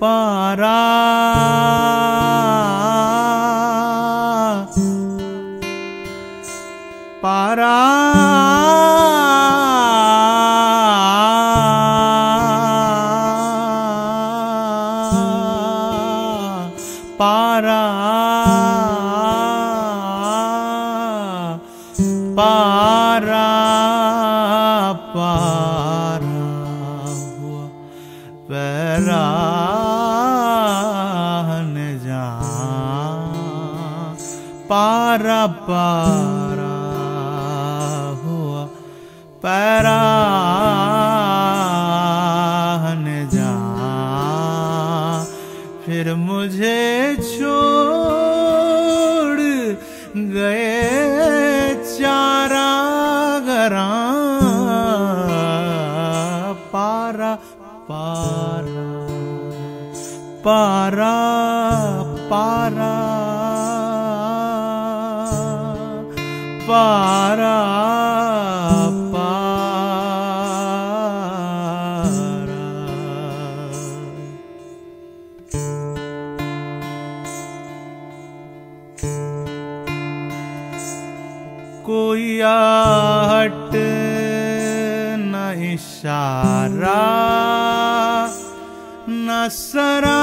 पारा पारा पारा पारा हुआ पैरा जा। फिर मुझे छोड़ गए चारा गरा पारा पारा पारा पारा। पारा पारा। कोई न इशारा न सरा।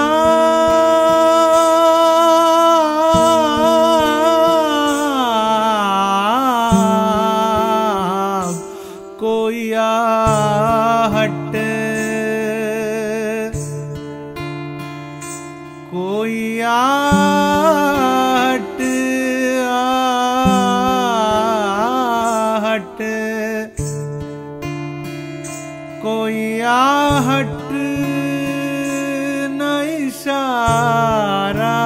आहट न इशारा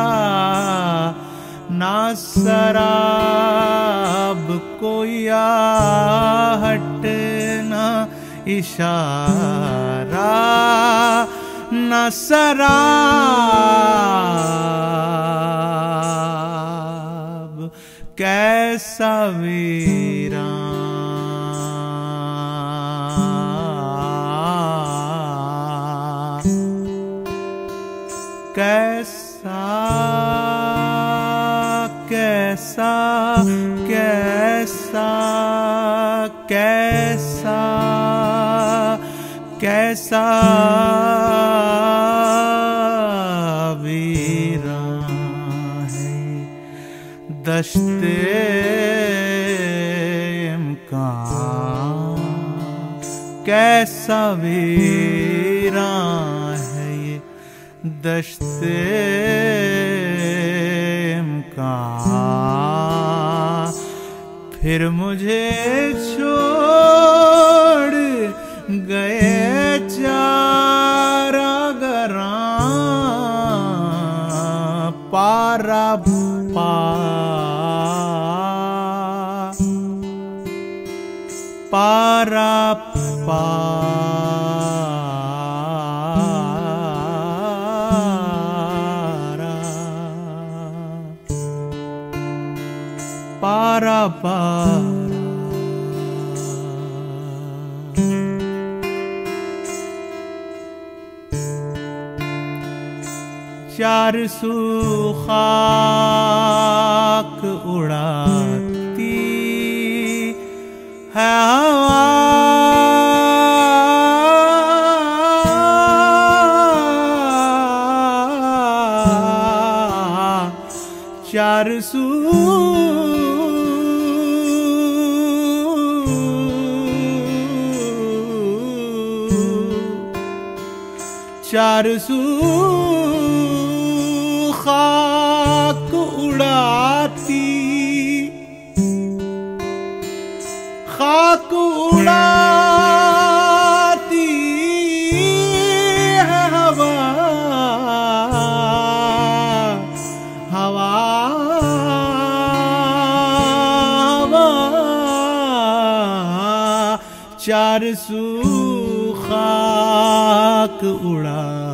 ना शराब कोई आहट न इशारा न शराब। कैसा वीरा कैसा कैसा कैसा कैसा कैसा वीरा है दश्ते इम्कान। कैसा वीरा दश्ते का फिर मुझे छोड़ गए चारा गरा पार पारा। चार सू खाक उड़ाती है हवा। चार सू चार सू खाक उड़ाती। खाक उड़ाती है हवा। हवा। हवा। चार सू खाक उड़ाती है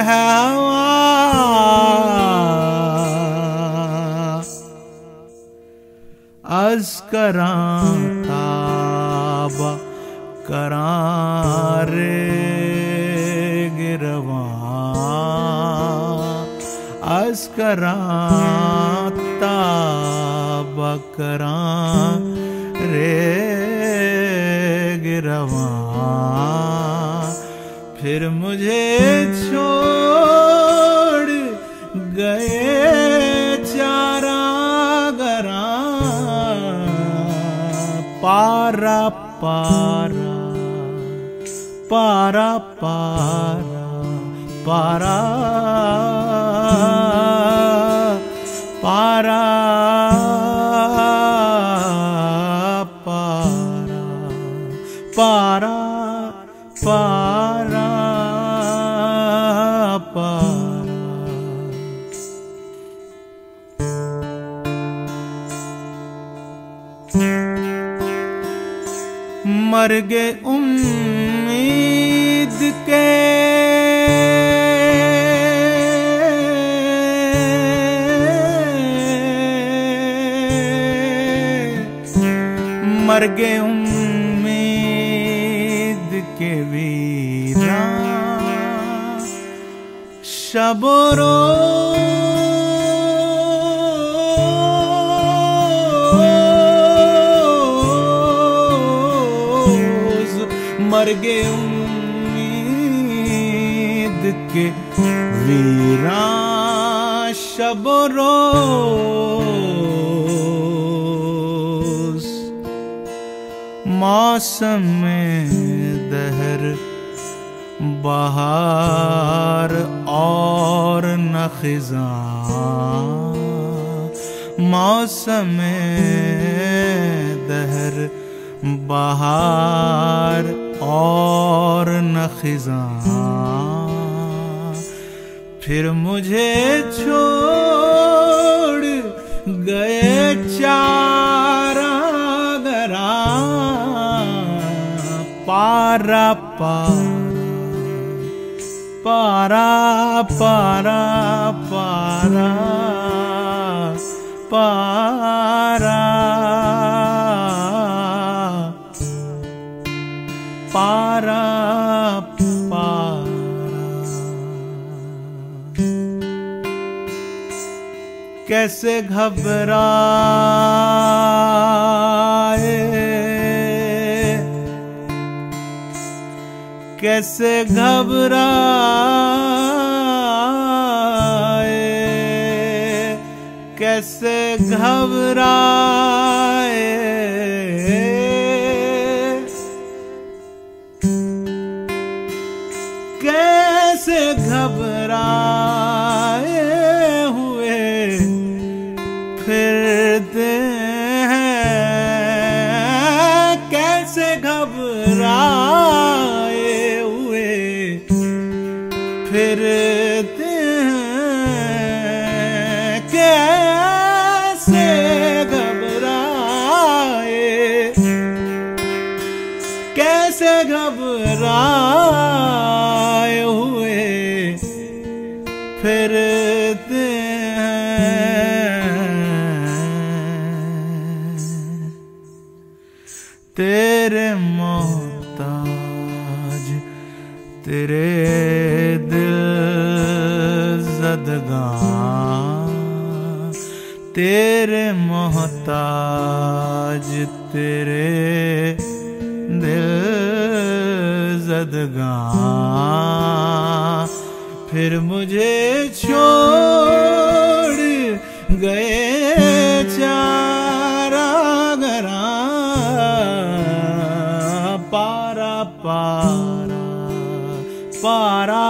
हवा। अज करा करार गिरवा। अज करा ताबा रे गिरवा। फिर मुझे छोड़ गए चारा गरा। पारा पारा पारा पारा पारा। पारा पारा पारा पारा। के। मर गए उम्मीद के वीरा शबरो शबरोज मौसम में दहर, बहार और न खिजा। मौसम दहर, बहार और न खिजा। फिर मुझे छोड़ गए चारागरा पारा पारा पारा पारा पारा पारा पारा पारापा कैसे घबराए? कैसे घबराए? कैसे घबराए? से घबरा जदगा तेरे मोहताज, तेरे दिल जदगा फिर मुझे छोड़ गए चारा गरा पारा पारा पारा